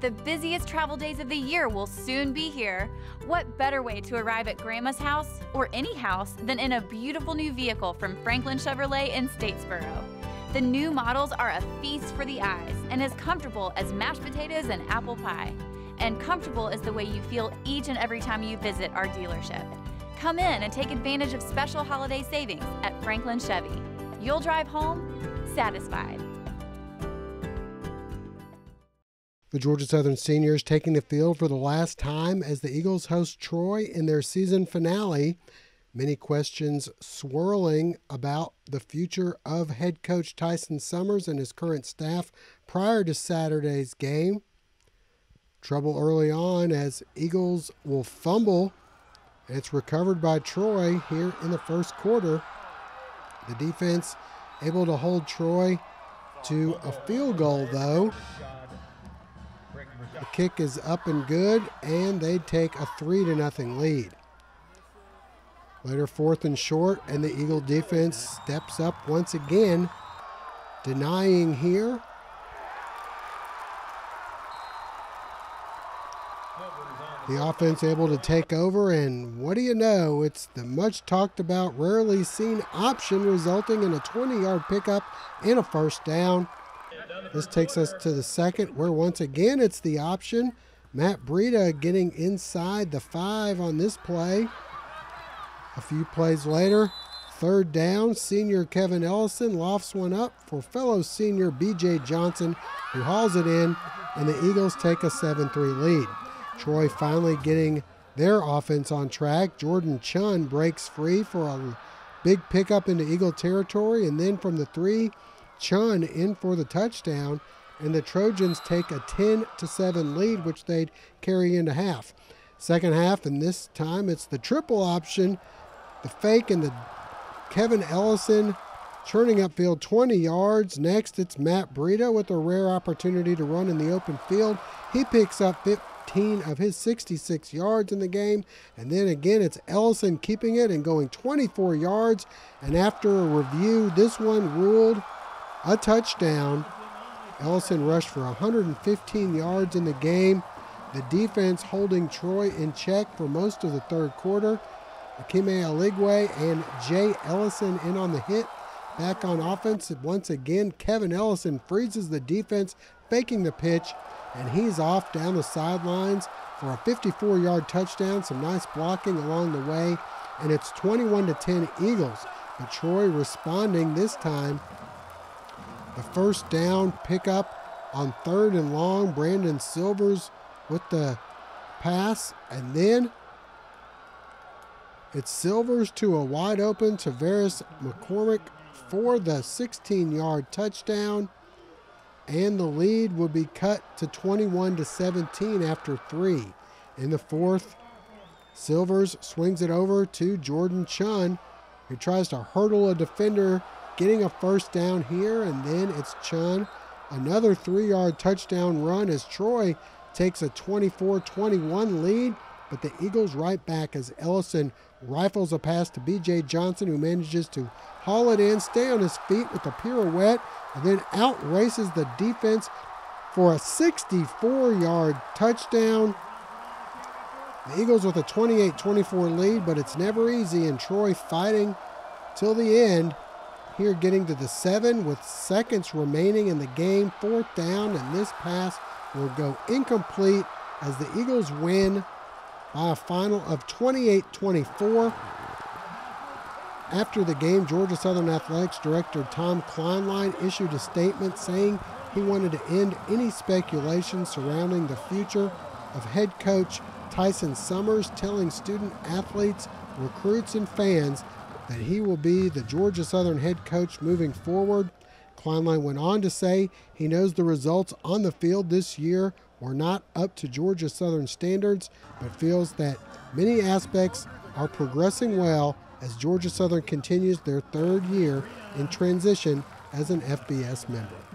The busiest travel days of the year will soon be here. What better way to arrive at Grandma's house, or any house, than in a beautiful new vehicle from Franklin Chevrolet in Statesboro? The new models are a feast for the eyes and as comfortable as mashed potatoes and apple pie. And comfortable is the way you feel each and every time you visit our dealership. Come in and take advantage of special holiday savings at Franklin Chevy. You'll drive home satisfied. The Georgia Southern seniors taking the field for the last time as the Eagles host Troy in their season finale. Many questions swirling about the future of head coach Tyson Summers and his current staff prior to Saturday's game. Trouble early on as Eagles will fumble. It's recovered by Troy here in the first quarter. The defense able to hold Troy to a field goal, though. The kick is up and good, and they take a three to nothing lead. Later, fourth and short, and the Eagle defense steps up once again, denying here. The offense able to take over, and what do you know? It's the much talked about, rarely seen option, resulting in a 20 yard pickup and a first down. This takes us to the second, where once again it's the option. Matt Breida getting inside the five on this play. A few plays later, third down, senior Kevin Ellison lofts one up for fellow senior BJ Johnson, who hauls it in, and the Eagles take a 7 3 lead. Troy finally getting their offense on track. Jordan Chunn breaks free for a big pickup into Eagle territory, and then from the three, Chunn in for the touchdown, and the Trojans take a 10 to 7 lead, which they'd carry into half. Second half, and this time it's the triple option, the fake and the Kevin Ellison churning upfield 20 yards. Next, it's Matt Breida with a rare opportunity to run in the open field. He picks up 15 of his 66 yards in the game. And then again, it's Ellison keeping it and going 24 yards. And after a review, this one ruled a touchdown. Ellison rushed for 115 yards in the game. The defense holding Troy in check for most of the third quarter. Ukeme Eligwe and Jay Ellison in on the hit. Back on offense once again. Kevin Ellison freezes the defense, faking the pitch, and he's off down the sidelines for a 54 yard touchdown. Some nice blocking along the way, and it's 21 to 10 Eagles. But Troy responding this time the first down pickup on third and long. Brandon Silvers with the pass. And then it's Silvers to a wide open Tavares McCormick for the 16 yard touchdown. And the lead will be cut to 21 to 17 after three. In the fourth, Silvers swings it over to Jordan Chunn, who tries to hurdle a defender getting a first down here, and then it's Chunn. Another three yard touchdown run as Troy takes a 24 21 lead, but the Eagles right back as Ellison rifles a pass to BJ Johnson, who manages to haul it in, stay on his feet with a pirouette, and then out races the defense for a 64 yard touchdown. The Eagles with a 28 24 lead, but it's never easy, and Troy fighting till the end here getting to the seven with seconds remaining in the game. Fourth down, and this pass will go incomplete as the Eagles win by a final of 28 24. After the game, Georgia Southern Athletics Director Tom Kleinlein issued a statement saying he wanted to end any speculation surrounding the future of head coach Tyson Summers, telling student athletes, recruits, and fans that he will be the Georgia Southern head coach moving forward. Kleinlein went on to say he knows the results on the field this year were not up to Georgia Southern standards, but feels that many aspects are progressing well as Georgia Southern continues their third year in transition as an FBS member.